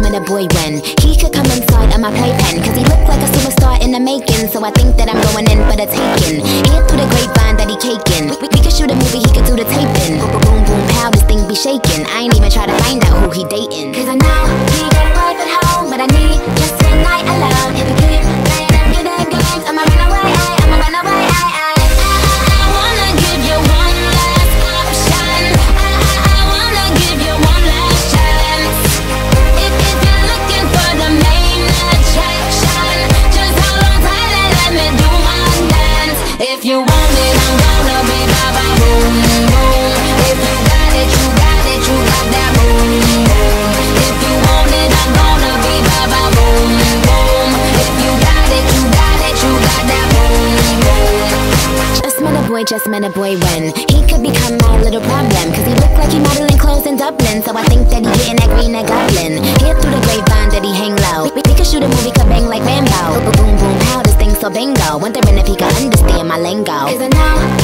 met a boy when he could come inside of my playpen. Cause he looked like a superstar in the making. So I think that I'm going in for the taking. Hear through the grapevine that he caking. We, we could shoot a movie, he could do the taping. Boom, boom, boom, pow, this thing be shaking. I ain't even try to find out who he dating. Cause I know boy, just met a boy when he could become my little problem. Cause he looked like he modeling clothes in Dublin. So I think that he getting that green that goblin. Hear through the grapevine that he hang low. We, we could shoot a movie, could bang like Rambo. Boom, boom, boom, pow, this thing so bingo. Wondering if he could understand my lingo. Cause I know